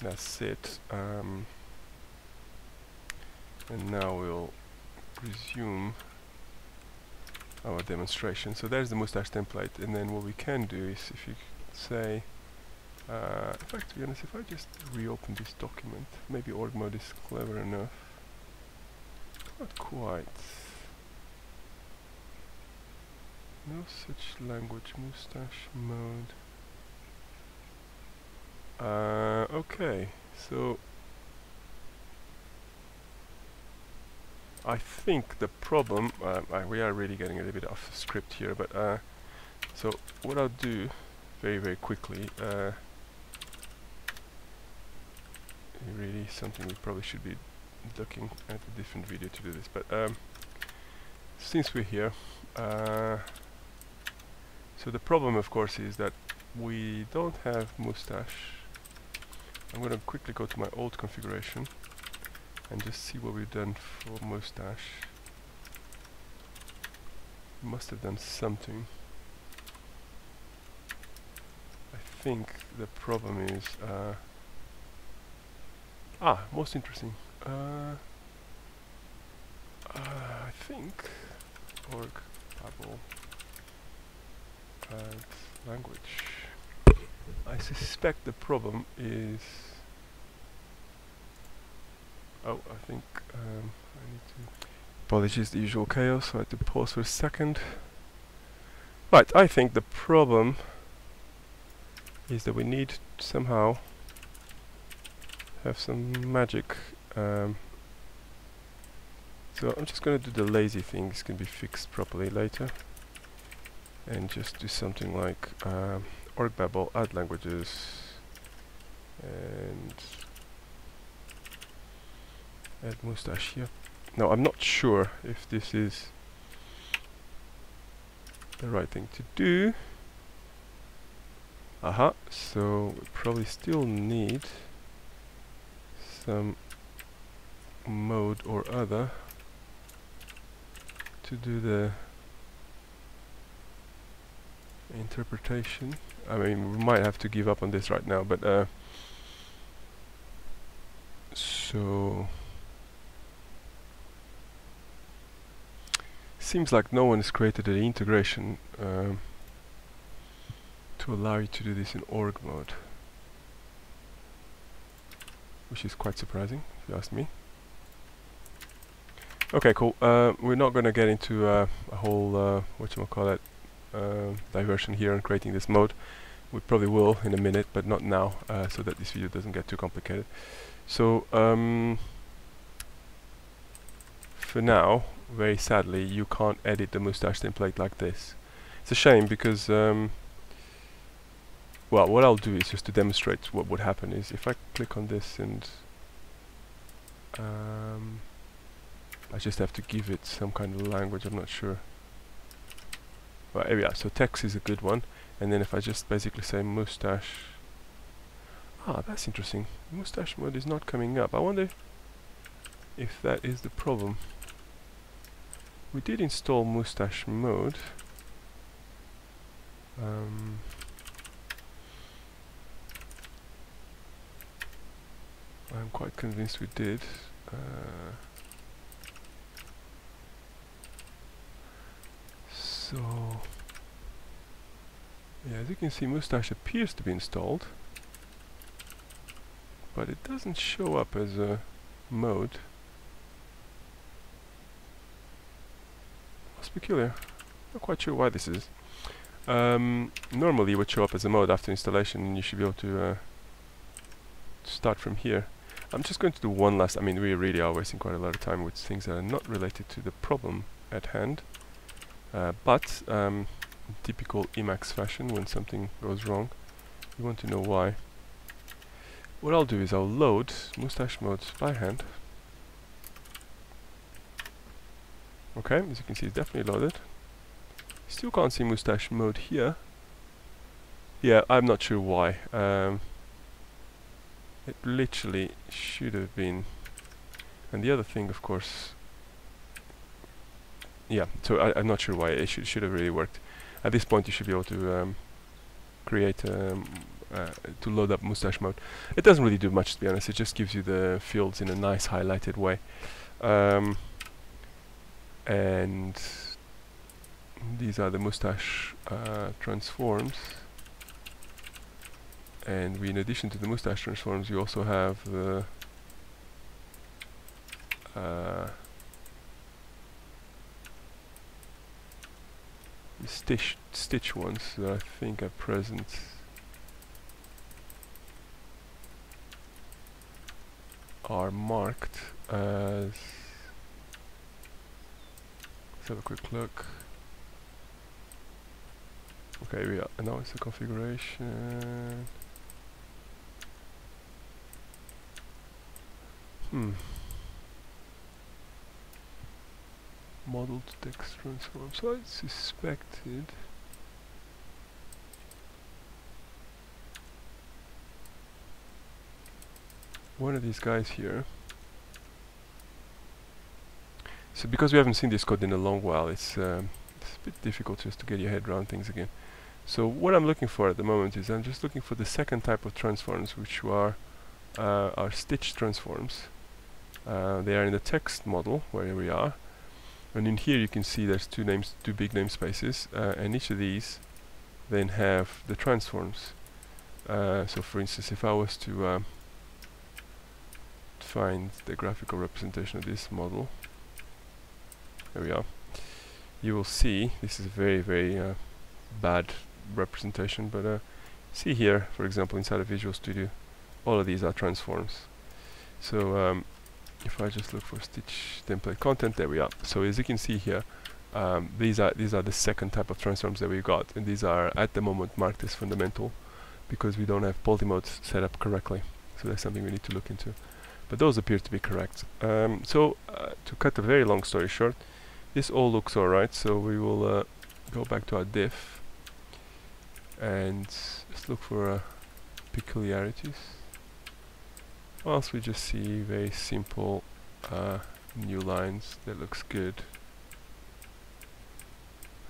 That's it. Um, and now we'll resume our demonstration. So there's the mustache template and then what we can do is if you say uh, in fact to be honest if I just reopen this document maybe org mode is clever enough. Not quite. No such language mustache mode. Uh, okay so I think the problem, uh, we are really getting a little bit off script here, but uh, so what I'll do very very quickly, uh, really something we probably should be looking at a different video to do this, but um, since we're here, uh, so the problem of course is that we don't have mustache. I'm going to quickly go to my old configuration and just see what we've done for mustache. Must have done something. I think the problem is uh, ah most interesting. Uh, uh, I think org babel language. I suspect the problem is Oh, I think um, I need to... Apologies, the usual chaos, so I had to pause for a second. Right, I think the problem is that we need somehow have some magic. Um, so I'm just going to do the lazy thing, this can be fixed properly later. And just do something like um, org babel add languages and add mustache here. Now I'm not sure if this is the right thing to do. Aha, so we probably still need some mode or other to do the interpretation. I mean, we might have to give up on this right now, but uh, so seems like no one has created an integration um, to allow you to do this in org mode which is quite surprising if you ask me. Okay cool. Uh, we're not gonna get into uh, a whole uh, whatchamacallit uh, diversion here on creating this mode. We probably will in a minute but not now uh, so that this video doesn't get too complicated. So um, for now very sadly you can't edit the mustache template like this. It's a shame because um, well what I'll do is just to demonstrate what would happen is if I click on this and um, I just have to give it some kind of language I'm not sure. Well here we are so text is a good one. And then if I just basically say mustache ah that's interesting. Mustache mode is not coming up. I wonder if that is the problem. We did install mustache mode. Um, I'm quite convinced we did. Uh, so, yeah, as you can see, Mustache appears to be installed, but it doesn't show up as a mode. That's peculiar. Not quite sure why this is. Um, normally it would show up as a mode after installation and you should be able to uh, start from here. I'm just going to do one last, I mean we really are wasting quite a lot of time with things that are not related to the problem at hand. Uh, but, um, typical Emacs fashion, when something goes wrong, you want to know why. What I'll do is I'll load Mustache mode by hand. Okay, as you can see it's definitely loaded. Still can't see Mustache mode here. Yeah, I'm not sure why. Um, it literally should have been. And the other thing of course yeah so I, am not sure why it should, should have really worked. At this point you should be able to um, create um, uh, to load up mustache mode. It doesn't really do much to be honest. It just gives you the fields in a nice highlighted way. Um, and these are the mustache uh, transforms and we in addition to the mustache transforms you also have the uh, stitch stitch ones that I think are present. Are marked as let's have a quick look. Okay we are now it's the configuration Hmm. Model to text transform. So I suspected. One of these guys here. So because we haven't seen this code in a long while, it's, um, it's a bit difficult just to get your head around things again. So what I'm looking for at the moment is I'm just looking for the second type of transforms, which are uh, are stitch transforms. Uh, they are in the text model where we are. And in here you can see there's two names two big namespaces uh, and each of these then have the transforms. Uh, so for instance if I was to um, find the graphical representation of this model there we are you will see this is a very very uh, bad representation but uh, see here for example inside of Visual Studio all of these are transforms. So um, if I just look for stitch template content, there we are. So as you can see here, um, these are these are the second type of transforms that we've got, and these are at the moment marked as fundamental because we don't have polymodes set up correctly. So that's something we need to look into. But those appear to be correct. Um, so uh, to cut a very long story short, this all looks alright. So we will uh, go back to our diff and let's look for uh, peculiarities whilst we just see very simple uh, new lines that looks good?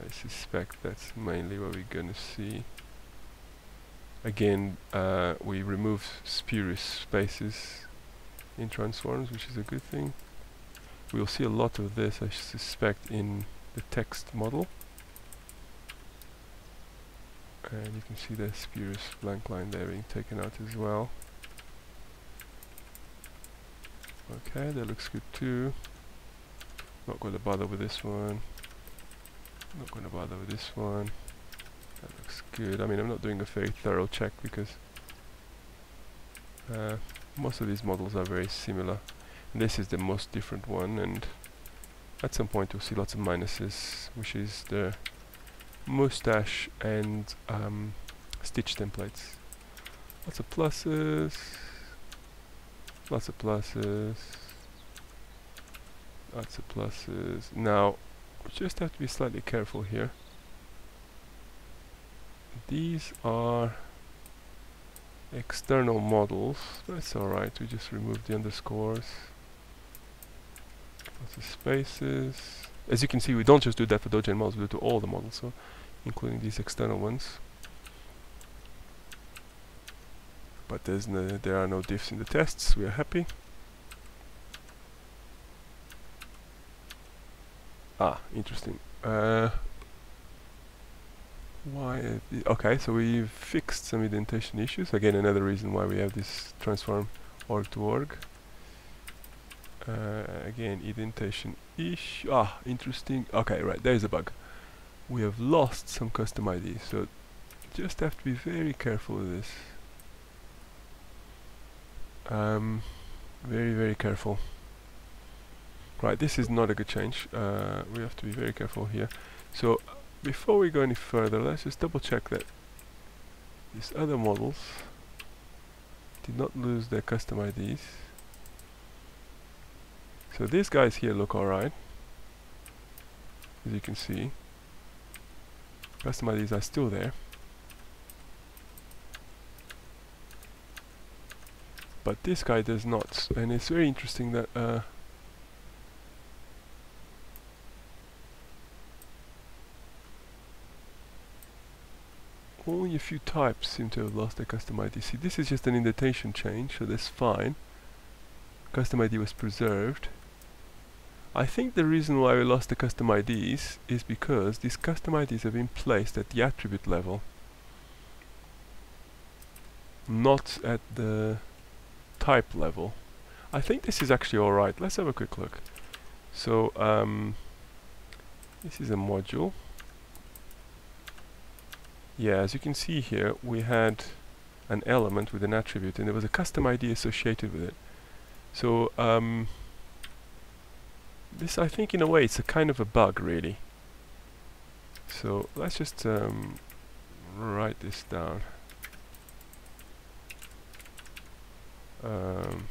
I suspect that's mainly what we're gonna see. Again uh, we remove spurious spaces in transforms which is a good thing. We'll see a lot of this I suspect in the text model. And you can see the spurious blank line there being taken out as well Okay, that looks good too. Not going to bother with this one. Not going to bother with this one. That looks good. I mean, I'm not doing a very thorough check because uh, most of these models are very similar. And this is the most different one, and at some point you'll see lots of minuses, which is the mustache and um, stitch templates. Lots of pluses. Lots of pluses. Lots of pluses. Now, we just have to be slightly careful here. These are external models. That's alright, we just remove the underscores. Lots of spaces. As you can see, we don't just do that for Dogecoin models, we do it to all the models, so including these external ones. But there's no, there are no diffs in the tests. We are happy. Ah interesting. Uh, why okay so we've fixed some indentation issues. Again another reason why we have this transform org to org. Uh, again indentation issue ah interesting. Okay right there's a bug. We have lost some custom ID so just have to be very careful with this um, very very careful. Right this is not a good change. Uh, we have to be very careful here. So before we go any further let's just double check that these other models did not lose their custom IDs so these guys here look alright as you can see. Custom IDs are still there but this guy does not and it's very interesting that uh, only a few types seem to have lost their custom ID. See, this is just an indentation change, so that's fine. Custom ID was preserved. I think the reason why we lost the custom IDs is because these custom IDs have been placed at the attribute level, not at the type level. I think this is actually alright. Let's have a quick look. So, um, this is a module. Yeah, as you can see here, we had an element with an attribute and there was a custom ID associated with it. So, um, this I think in a way it's a kind of a bug really. So let's just um, write this down. Um,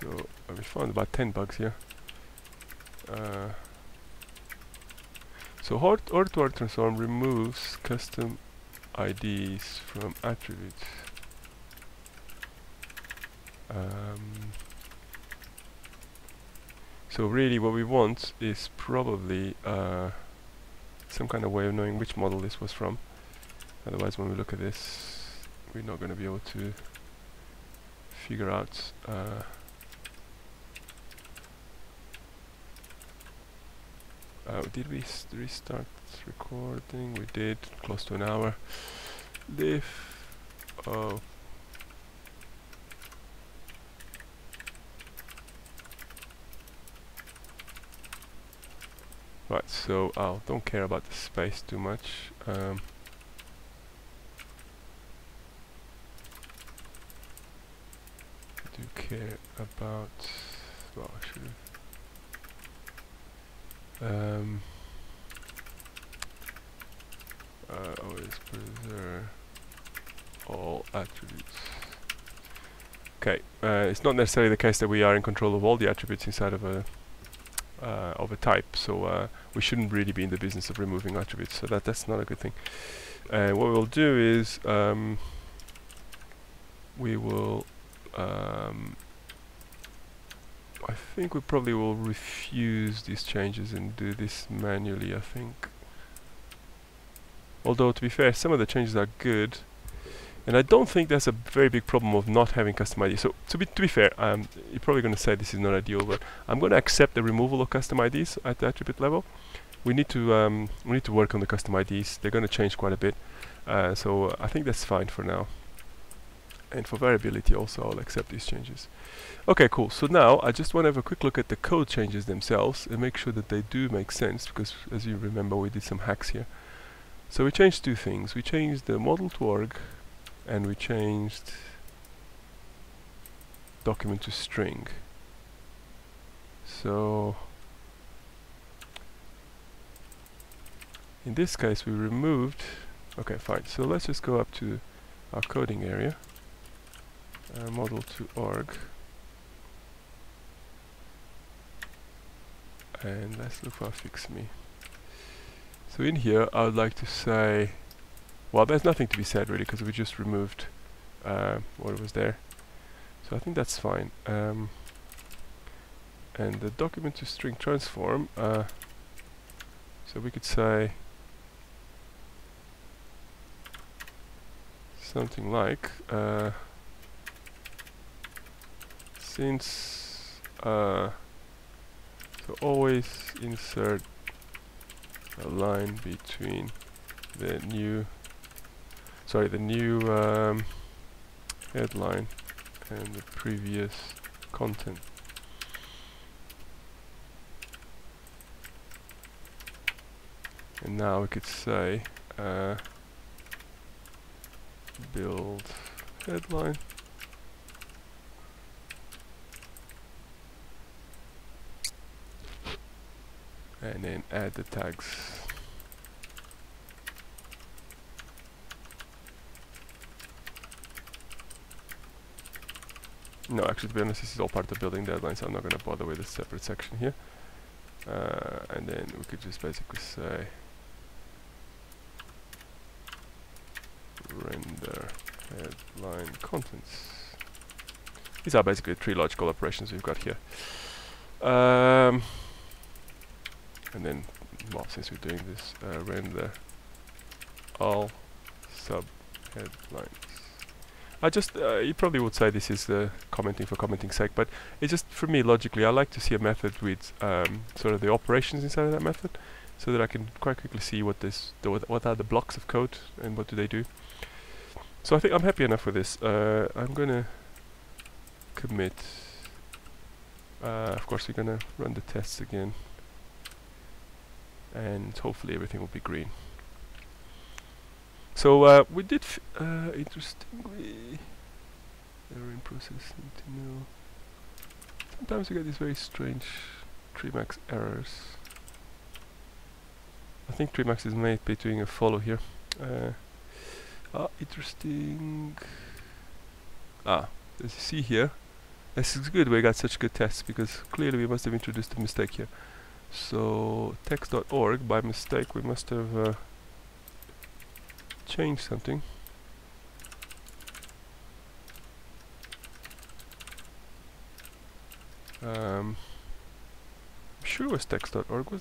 so we found about 10 bugs here. Uh, so org-to-org transform removes custom IDs from attributes. Um, so really what we want is probably uh, some kind of way of knowing which model this was from. Otherwise when we look at this we're not going to be able to figure out uh, Uh, did we restart recording? We did, close to an hour. Live. Oh. Right, so I oh, don't care about the space too much. Um, do care about well I should um, uh, always preserve all attributes. Okay, uh, it's not necessarily the case that we are in control of all the attributes inside of a uh, of a type, so uh, we shouldn't really be in the business of removing attributes. So that that's not a good thing. And what we'll do is um, we will um, I think we probably will refuse these changes and do this manually, I think. Although, to be fair, some of the changes are good. And I don't think there's a very big problem of not having custom IDs. So, to be, to be fair, um, you're probably going to say this is not ideal, but I'm going to accept the removal of custom IDs at the attribute level. We need to um, we need to work on the custom IDs. They're going to change quite a bit. Uh, so, I think that's fine for now. And for variability also, I'll accept these changes. Okay, cool. So now I just want to have a quick look at the code changes themselves and make sure that they do make sense because as you remember we did some hacks here. So we changed two things. We changed the model to org and we changed document to string. So in this case we removed okay fine so let's just go up to our coding area uh, model to org. And let's look for fix me. So in here I would like to say well there's nothing to be said really because we just removed uh, what was there. So I think that's fine. Um, and the document to string transform uh, so we could say something like uh, since uh, so always insert a line between the new sorry the new um, headline and the previous content. And now we could say uh, build headline and then add the tags. No actually to be honest this is all part of the building deadline so I'm not going to bother with a separate section here. Uh, and then we could just basically say render headline contents. These are basically three logical operations we've got here. Um, and then well since we're doing this uh, render all sub headlines I just uh, you probably would say this is uh, commenting for commenting sake but it's just for me logically I like to see a method with um, sort of the operations inside of that method so that I can quite quickly see what this what, what are the blocks of code and what do they do. So I think I'm happy enough with this. Uh, I'm gonna commit. Uh, of course we're gonna run the tests again and hopefully everything will be green. So uh, we did, uh, interestingly, error in process, need to know. Sometimes we get these very strange Treemacs errors. I think Treemacs is made by doing a follow here. Uh, ah, interesting. Ah, as you see here, this is good we got such good tests because clearly we must have introduced a mistake here. So text.org by mistake we must have uh, changed something. Um, I'm sure it was text.org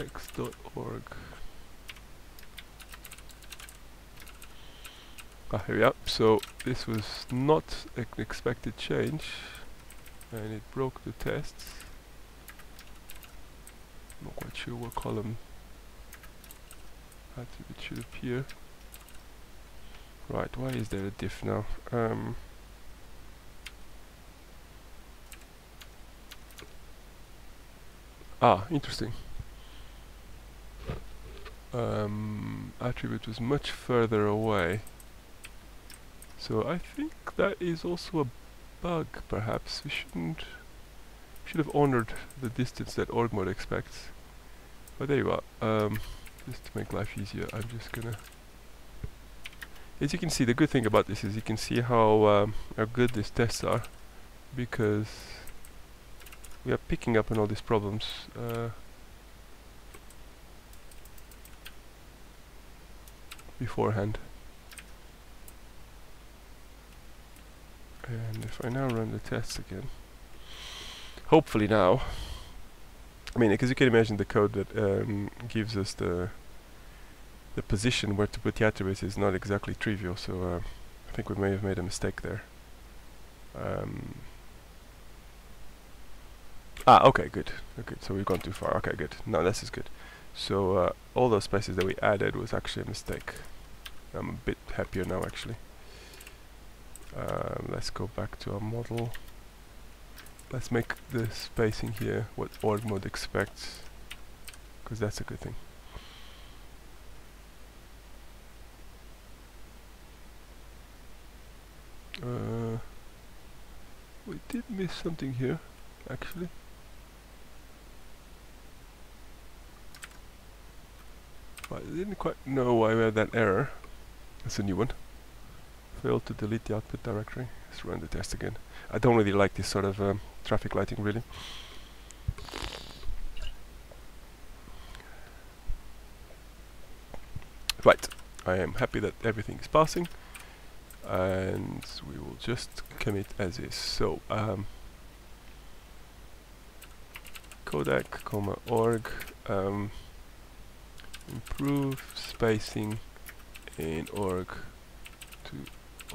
text.org. Ah, here we are. So this was not an expected change and it broke the tests. Not quite sure what column it should appear. Right, why is there a diff now? Um, ah, interesting. Um, attribute was much further away. So I think that is also a bug, perhaps. We shouldn't... should have honored the distance that org mode expects. But there you are. Um, just to make life easier, I'm just gonna... As you can see, the good thing about this is you can see how, um, how good these tests are. Because we are picking up on all these problems. Uh, beforehand. And if I now run the tests again, hopefully now, I mean, because you can imagine the code that um, gives us the the position where to put the attributes is not exactly trivial, so uh, I think we may have made a mistake there. Um, ah, okay, good. Okay, so we've gone too far. Okay, good. No, this is good. So uh, all those spaces that we added was actually a mistake. I'm a bit happier now, actually. Um, let's go back to our model. Let's make the spacing here what org mode expects, because that's a good thing. Uh, we did miss something here, actually. But I didn't quite know why we had that error. That's a new one. Failed to delete the output directory. Let's run the test again. I don't really like this sort of um, traffic lighting really. Right, I am happy that everything is passing and we will just commit as is. So, um, codec, comma, org, um, improve spacing in org to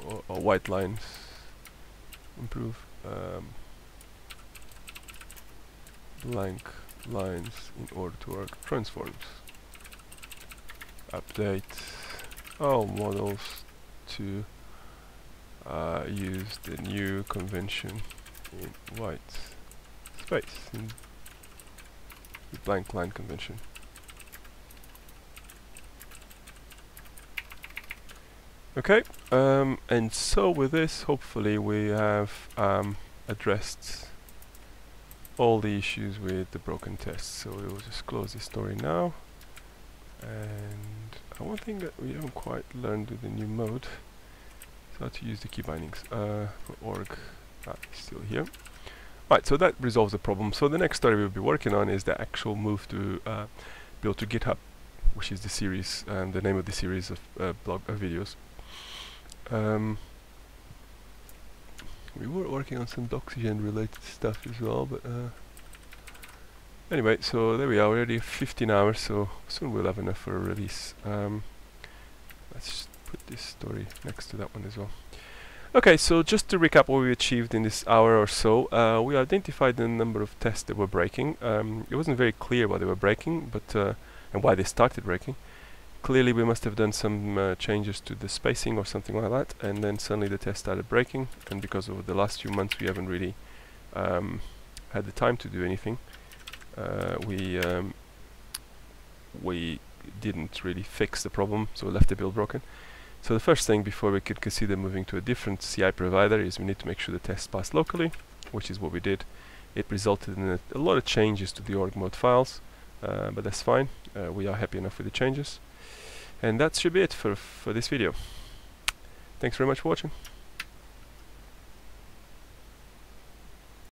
or, or white lines improve um, blank lines in order to org transforms update all models to uh, use the new convention in white space in the blank line convention Okay, um, and so with this, hopefully we have um, addressed all the issues with the broken test. So we will just close this story now. And uh, one thing that we haven't quite learned with the new mode is how to use the key bindings. Uh, org, ah, still here. Right, so that resolves the problem. So the next story we'll be working on is the actual move to uh, build to GitHub, which is the series and the name of the series of uh, blog uh, videos. Um, we were working on some Doxygen related stuff as well, but uh, anyway, so there we are, already 15 hours, so soon we'll have enough for a release. Um, let's put this story next to that one as well. Okay, so just to recap what we achieved in this hour or so, uh, we identified the number of tests that were breaking. Um, it wasn't very clear why they were breaking, but uh, and why they started breaking clearly we must have done some uh, changes to the spacing or something like that and then suddenly the test started breaking and because of the last few months we haven't really um, had the time to do anything. Uh, we um, we didn't really fix the problem so we left the build broken. So the first thing before we could consider moving to a different CI provider is we need to make sure the test passed locally which is what we did. It resulted in a, a lot of changes to the org mode files uh, but that's fine. Uh, we are happy enough with the changes and that should be it for, for this video. Thanks very much for watching.